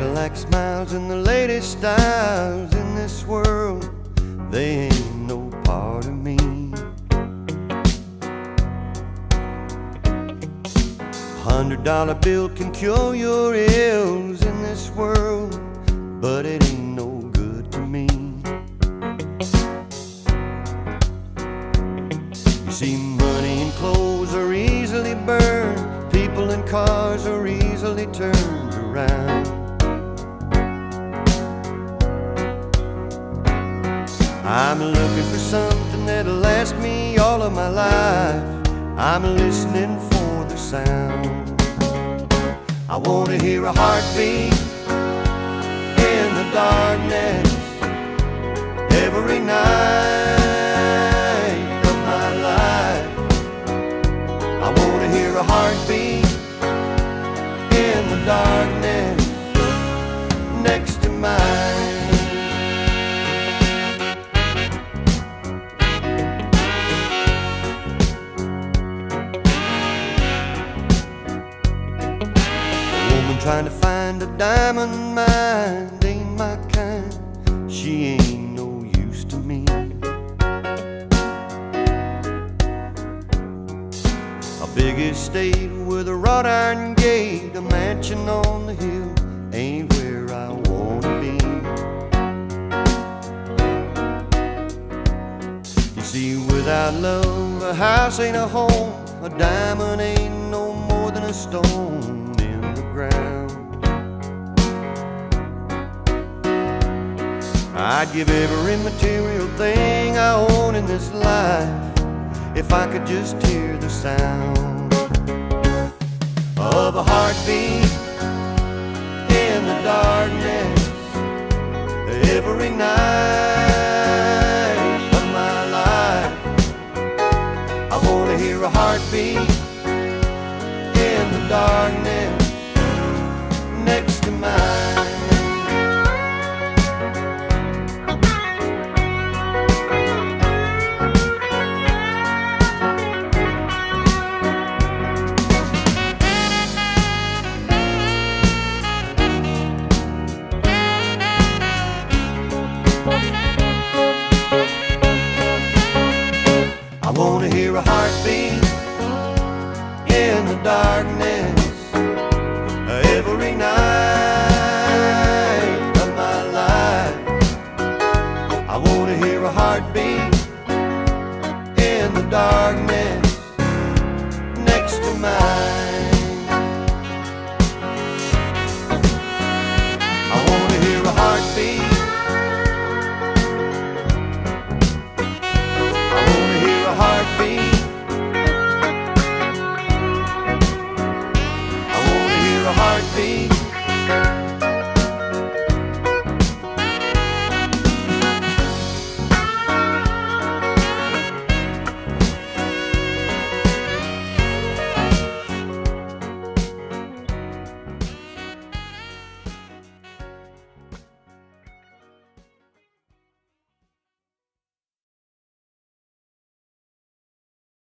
Cadillac smiles and the latest styles in this world, they ain't no part of me. Hundred dollar bill can cure your ills in this world, but it ain't no good to me. You see, money and clothes are easily burned, people and cars are easily turned around. I'm looking for something that'll last me all of my life. I'm listening for the sound. I wanna hear a heartbeat in the darkness every night of my life. I wanna hear a heartbeat trying to find a diamond mine ain't my kind. She ain't no use to me. A big estate with a wrought iron gate, a mansion on the hill ain't where I wanna be. You see, without love, a house ain't a home, a diamond ain't no more than a stone I'd give every material thing I own in this life if I could just hear the sound of a heartbeat in the darkness every night wanna hear a heartbeat in the darkness every night of my life. I wanna hear a heartbeat in the darkness